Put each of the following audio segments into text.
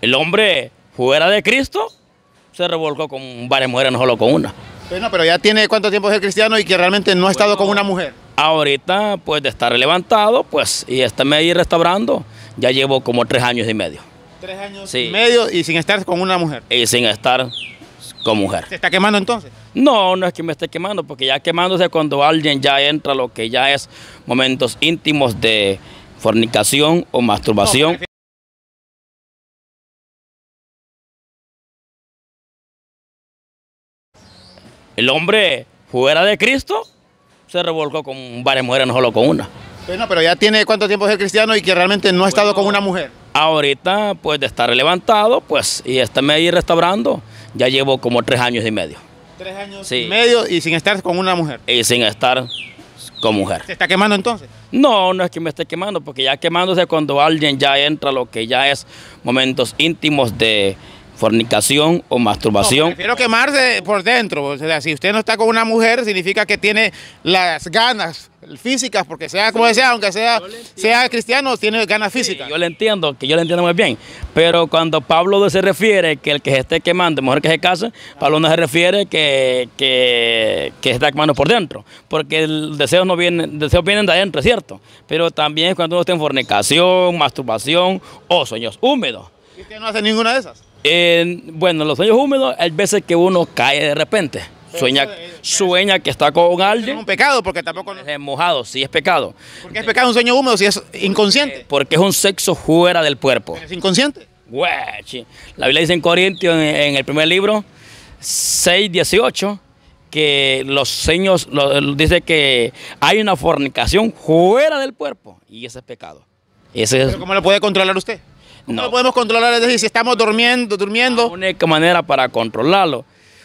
El hombre fuera de Cristo se revolcó con varias mujeres, no solo con una. Bueno, pero ya tiene cuánto tiempo es cristiano y que realmente no ha estado con una mujer. Ahorita, pues de estar levantado, pues, y estarme ahí restaurando, ya llevo como tres años y medio. Tres años Sí. y medio y sin estar con una mujer. Y sin estar con mujer. ¿Se está quemando entonces? No, no es que me esté quemando, porque ya quemándose cuando alguien ya entra lo que ya es momentos íntimos de fornicación o masturbación. No, El hombre fuera de Cristo se revolcó con varias mujeres, no solo con una. Bueno, pero ya tiene cuánto tiempo es cristiano y que realmente no ha estado con una mujer. Ahorita, pues de estar levantado, pues, y estarme ahí restaurando, ya llevo como tres años y medio. Tres años Sí. y medio y sin estar con una mujer. Y sin estar con mujer. ¿Se está quemando entonces? No, no es que me esté quemando, porque ya quemándose cuando alguien ya entra lo que ya es momentos íntimos de fornicación o No, masturbación. prefiero quemarse por dentro. O sea, si usted no está con una mujer, significa que tiene las ganas físicas, porque sea como sea, aunque sea, sea cristiano, tiene ganas físicas. yo le entiendo, que yo le entiendo muy bien, pero cuando Pablo se refiere que el que se esté quemando, mejor que se case, Pablo no se refiere que, que, que se está quemando por dentro, porque el deseo no viene, el deseo viene de adentro, es cierto, pero también cuando uno está en fornicación, masturbación o sueños húmedos. ¿Y usted no hace ninguna de esas? En- bueno, los sueños húmedos hay veces que uno cae de repente. Sueña, eso es- sueña que está con Es un alguien pecado, porque tampoco... eh, mojado, sí es pecado. Porque es pecado un sueño húmedo si es inconsciente. Porque es un sexo fuera del cuerpo. Es inconsciente. La Biblia dice en Corintios, en, en el primer libro, 6, 18, que los sueños, lo- dice que hay una fornicación fuera del cuerpo. Y ese es pecado. Ese es Pero ¿cómo lo puede controlar usted? ¿Cómo No. podemos controlar? Es decir, si estamos durmiendo, la durmiendo... única manera para controlarlo.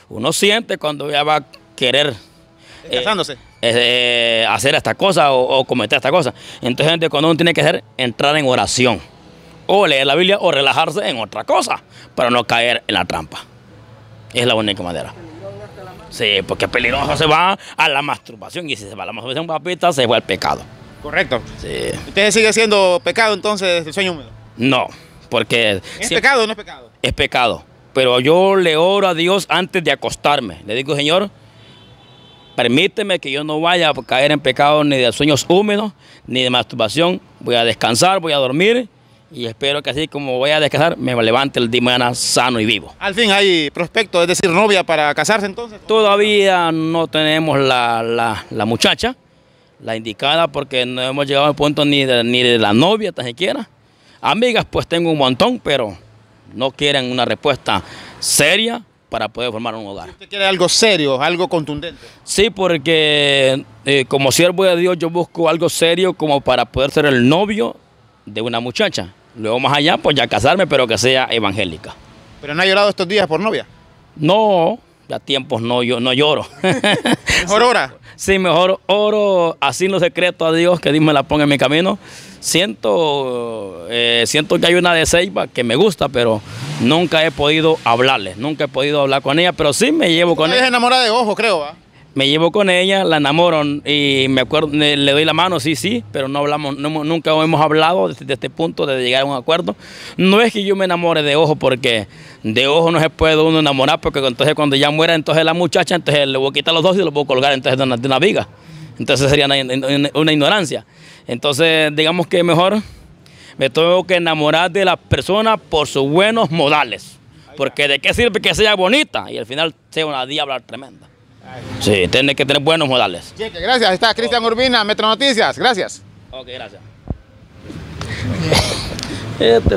Uno siente cuando ya va a querer eh, casándose. eh, hacer esta cosa o, o cometer esta cosa. Entonces, gente, cuando uno tiene que hacer, entrar en oración. O leer la Biblia o relajarse en otra cosa para no caer en la trampa. Es la única manera. Sí, porque peligroso se va a la masturbación. Y si se va a la masturbación, papita, se va al pecado. Correcto. Sí. ¿Usted sigue siendo pecado entonces el sueño húmedo? No, porque ¿Es si- pecado o no es pecado? es pecado. Pero yo le oro a Dios antes de acostarme. Le digo, Señor, permíteme que yo no vaya a caer en pecado ni de sueños húmedos, ni de masturbación. Voy a descansar, voy a dormir y espero que así como voy a descansar, me levante el día mañana sano y vivo. Al fin hay prospecto, es decir, novia para casarse entonces. Todavía no tenemos la, la- la muchacha, la indicada, porque no hemos llegado al punto ni de, ni de la novia tan siquiera. Amigas, pues tengo un montón, pero no quieren una respuesta seria para poder formar un hogar. Usted quiere algo serio, algo contundente. Sí, porque eh, como siervo de Dios yo busco algo serio como para poder ser el novio de una muchacha. Luego más allá, pues ya casarme, pero que sea evangélica. Pero no ha llorado estos días por novia. No, ya tiempos no, yo, no lloro. Mejor hora. Sí, mejor oro así en lo secreto a Dios, que Dios me la ponga en mi camino. Siento, eh, siento que hay una de Ceiba que me gusta, pero nunca he podido hablarle, nunca he podido hablar con ella, pero sí me llevo con Ella es enamorada de ojo, creo, ¿va? Me llevo con ella, la enamoro y me acuerdo, le doy la mano, sí, sí, pero no hablamos, no nunca hemos hablado desde este punto de llegar a un acuerdo. No es que yo me enamore de ojo, porque de ojo no se puede uno enamorar, porque entonces cuando ya muera entonces la muchacha, entonces le voy a quitar los dos y los voy a colgar entonces de una, de una viga. Entonces sería una, una- una ignorancia. Entonces, digamos que mejor me tengo que enamorar de la persona por sus buenos modales. Porque de qué sirve que sea bonita y al final sea una diabla tremenda. Sí, tiene que tener buenos modales. Cheque, gracias. Ahí está Cristian Urbina, Metro Noticias. Gracias. Ok, gracias. este